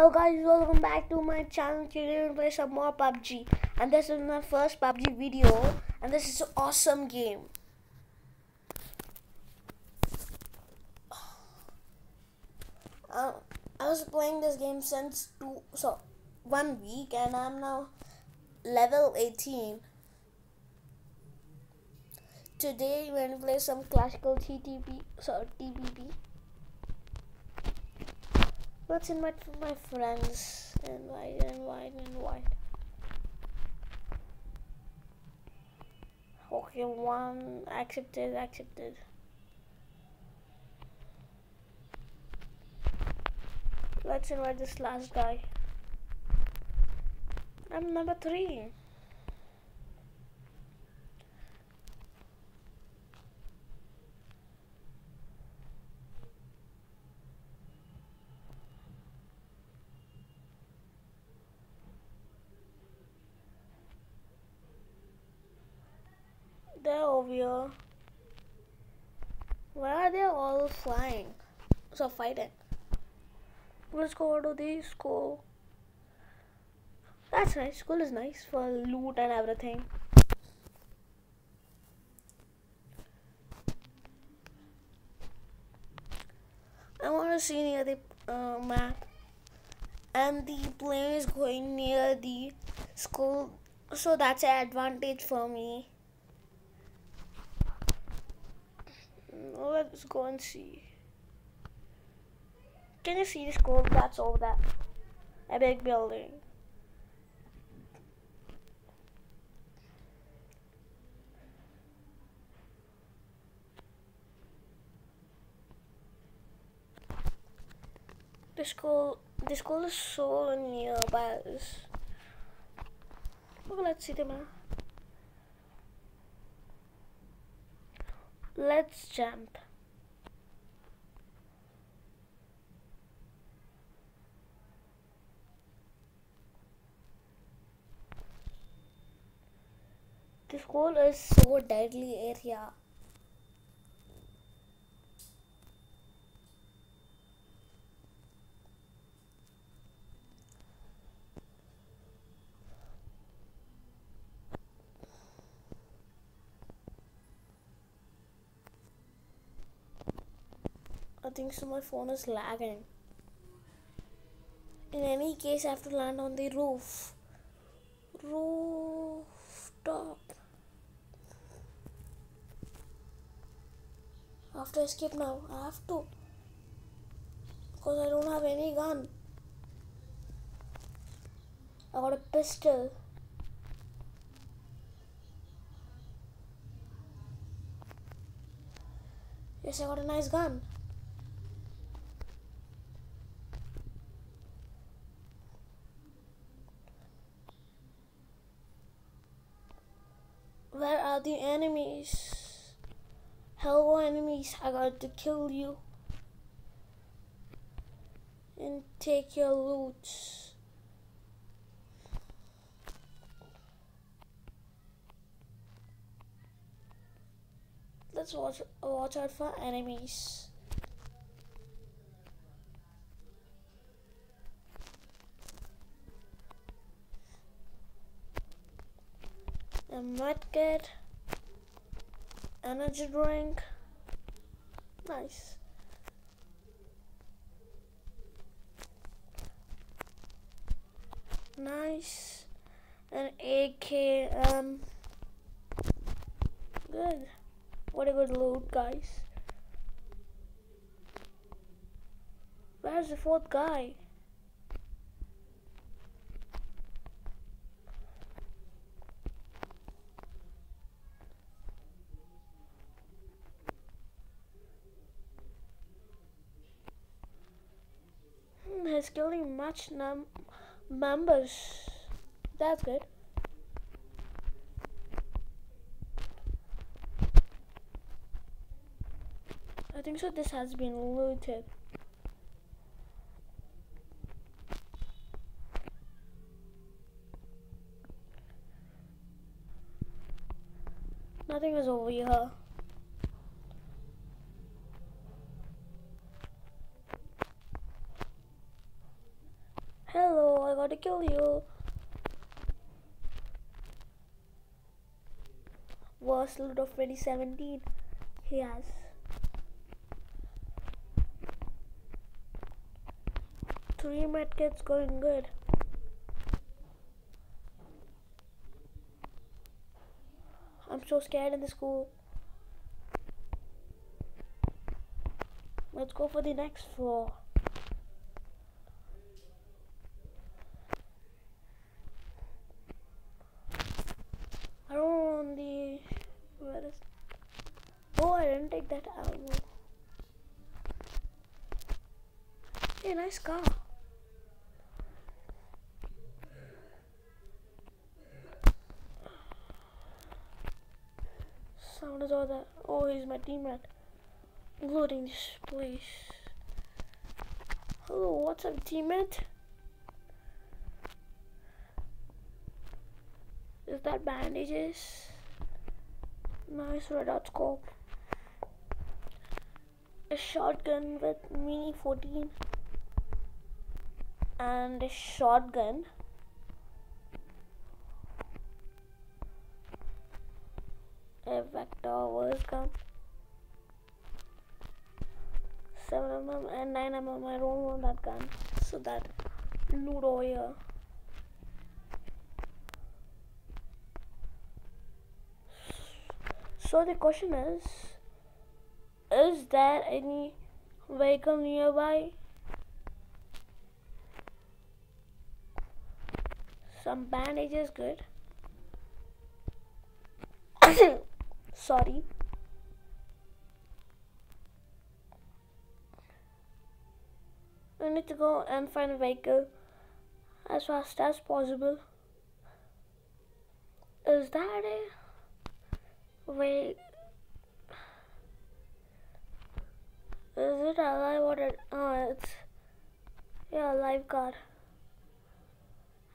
Hello guys, welcome back to my channel. Today we're gonna play some more PUBG, and this is my first PUBG video, and this is an awesome game. Uh, I was playing this game since two, so one week, and I'm now level 18. Today we're gonna play some classical TTP, so TPP. Let's invite my friends. and Invite, invite, invite. Okay, one accepted, accepted. Let's invite this last guy. I'm number three. Here. Why are they all flying? So fighting. Let's go to the school. That's nice. School is nice for loot and everything. I want to see near the uh, map. And the plane is going near the school. So that's an advantage for me. Let's go and see. Can you see the school that's over there? A big building. The school, the school is so nearby. Oh, let's see the map. Let's jump. This hole is so deadly area. I think so my phone is lagging. In any case, I have to land on the roof. Rooftop. I have to escape now. I have to. Because I don't have any gun. I got a pistol. Yes, I got a nice gun. Where are the enemies? Hello to kill you. And take your loot. Let's watch watch out for enemies. a medkit, energy drink. Nice. Nice. An AK. Um. Good. What a good loot, guys. Where's the fourth guy? Killing much num members. That's good. I think so this has been looted. Nothing is over here. Hello, I gotta kill you. Worst loot of 2017. He has. Three medkits going good. I'm so scared in the school. Let's go for the next floor. I don't want the where is Oh That ammo. Hey nice car. Sound is all that oh he's my teammate. Loading this place. Hello, what's up teammate? Is that bandages? Nice red dot scope. A shotgun with mini 14 and a shotgun. A vector was gun. 7mm and 9mm. I don't want that gun. So that loot over here. So the question is Is there any vehicle nearby? Some bandages good. Sorry. We need to go and find a vehicle as fast as possible. Is that it? Wait. Is it alive or it? Oh, it's. Yeah, live car.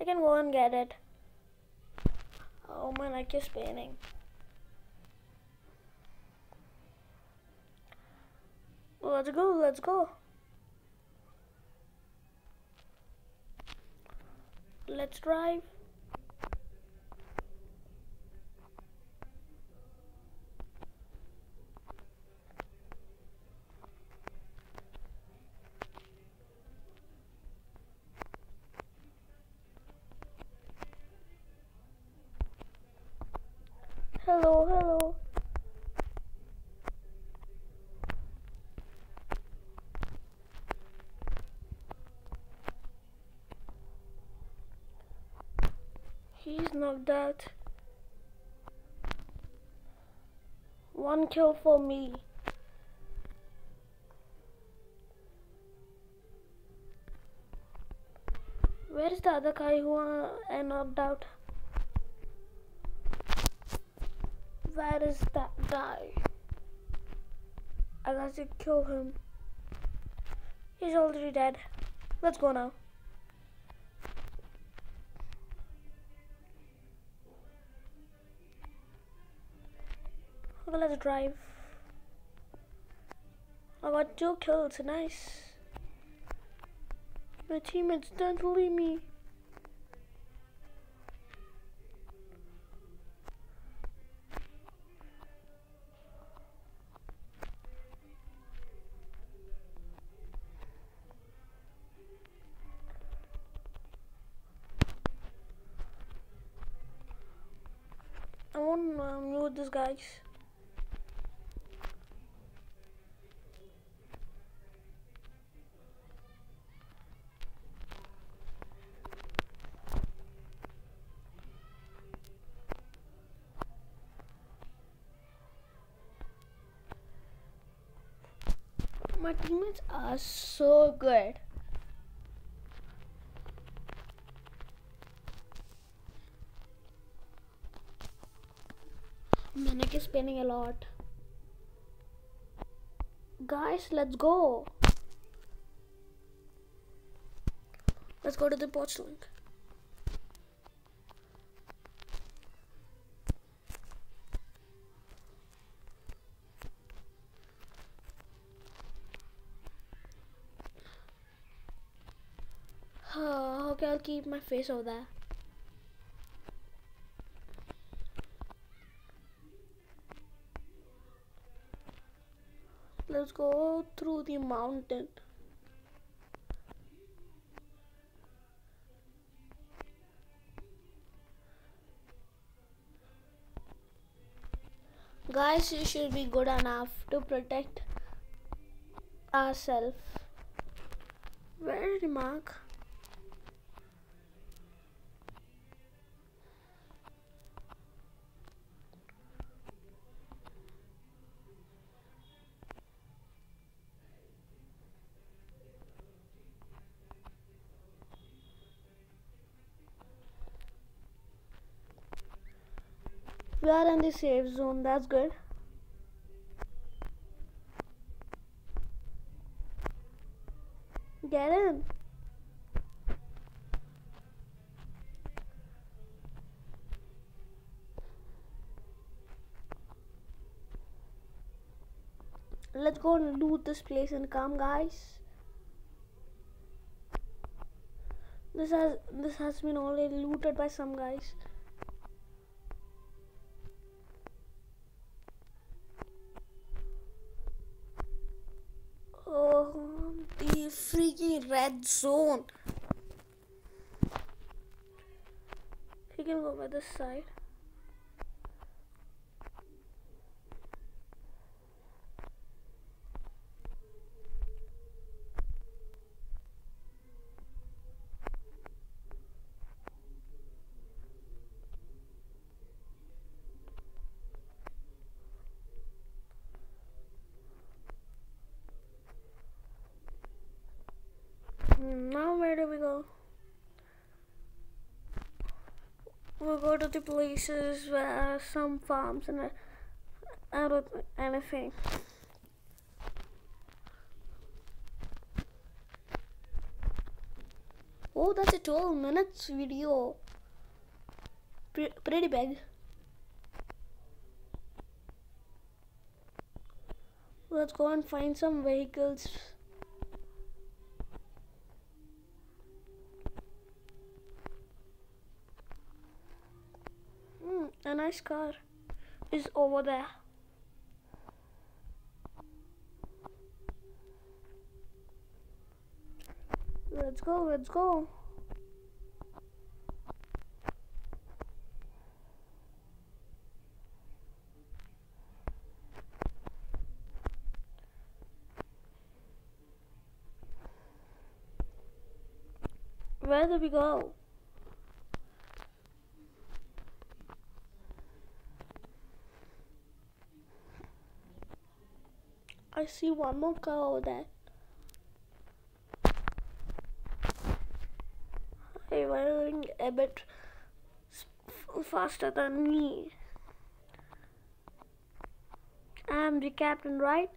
I can go and get it. Oh, my neck is paining. Let's go, let's go. Let's drive. Hello, hello. He's knocked out. One kill for me. Where is the other guy who I knocked out? Where is that guy? I got to kill him. He's already dead. Let's go now. Okay, let's drive. I got two kills, nice. My teammates don't leave me. I want to um, loot this guys. My teammates are so good. My is paining a lot. Guys, let's go. Let's go to the Pochinki. Okay, I'll keep my face over there. Let's go through the mountain. Guys, you should be good enough to protect ourselves. Where is the mark? We are in the safe zone, that's good. Get in. Let's go and loot this place and come guys. This has this has been already looted by some guys. Red zone. You can go by this side. Now where do we go? Go to the places where some farms and I don't anything. Oh, that's a 12 minutes video. Pre pretty big. Let's go and find some vehicles. Hmm, a nice car is over there. Let's go, let's go. Where do we go? I see one more over there. Are you a bit faster than me? I'm the captain, right?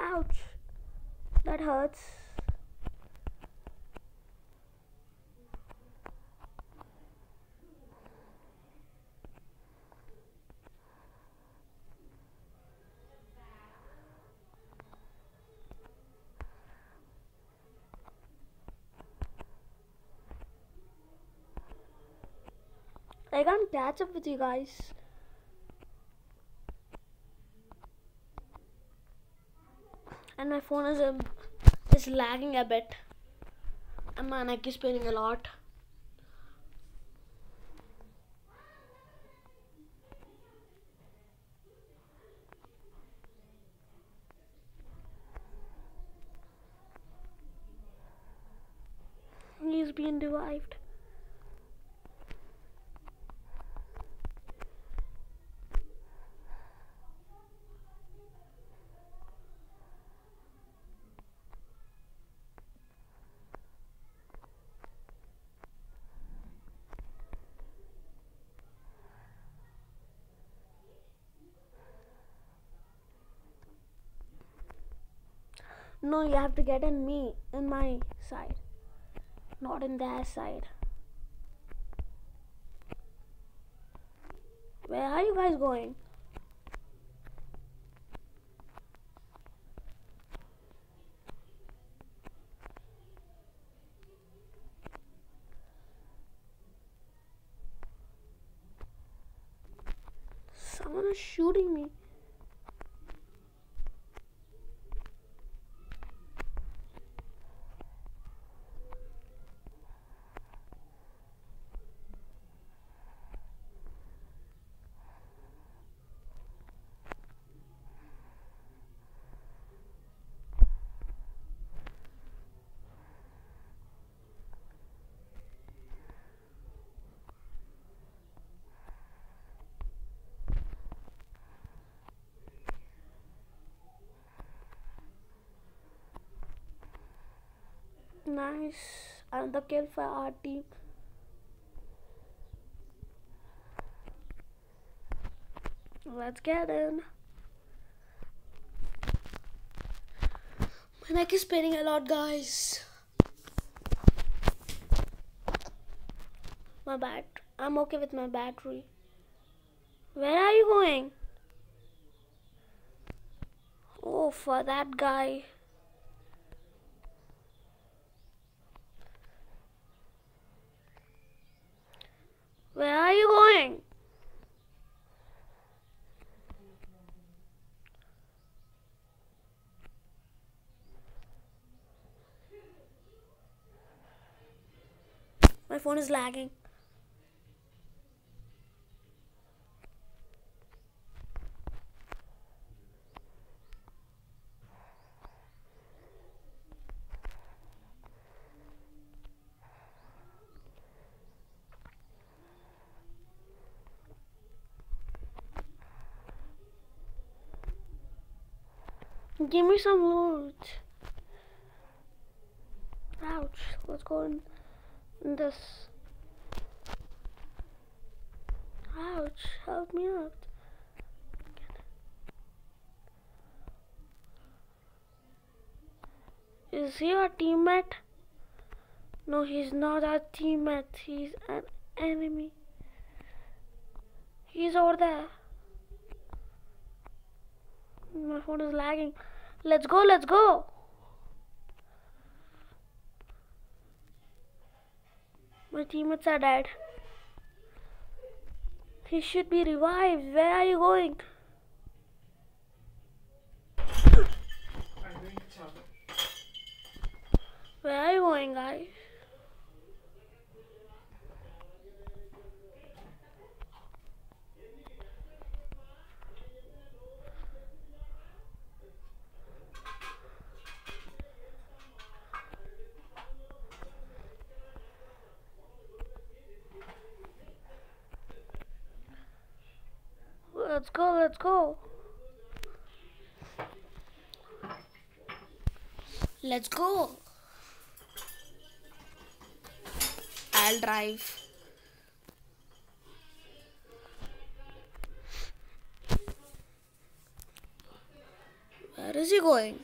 Ouch. That hurts. I can't catch up with you guys. And my phone is um, is lagging a bit. And my neck is paining a lot. He's being revived. No, you have to get in me, in my side, not in their side. Where are you guys going? Someone is shooting me. Nice. Another kill for our team. Let's get in. My neck is spinning a lot, guys. My bat. I'm okay with my battery. Where are you going? Oh, for that guy. Where are you going? My phone is lagging. Give me some loot. Ouch. Let's go in, in this. Ouch. Help me out. Is he a teammate? No, he's not a teammate. He's an enemy. He's over there. My phone is lagging. Let's go, let's go. My teammates are dead. He should be revived. Where are you going? Where are you going, guys? Let's go, let's go. Let's go. I'll drive. Where is he going?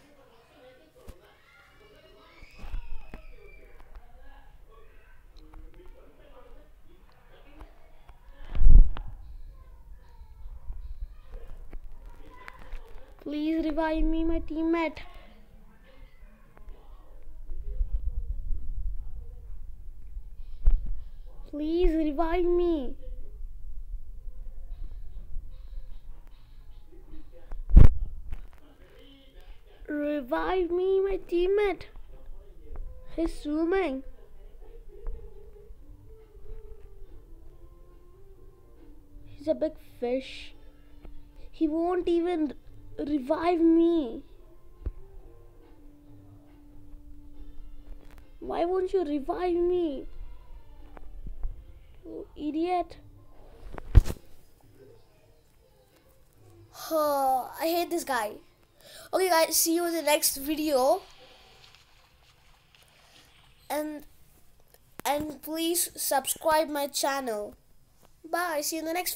Please revive me, my teammate. Please revive me. Revive me, my teammate. He's swimming. He's a big fish. He won't even revive me. Why won't you revive me? You idiot. I hate this guy. Okay guys, see you in the next video. And and please subscribe my channel. Bye. See you in the next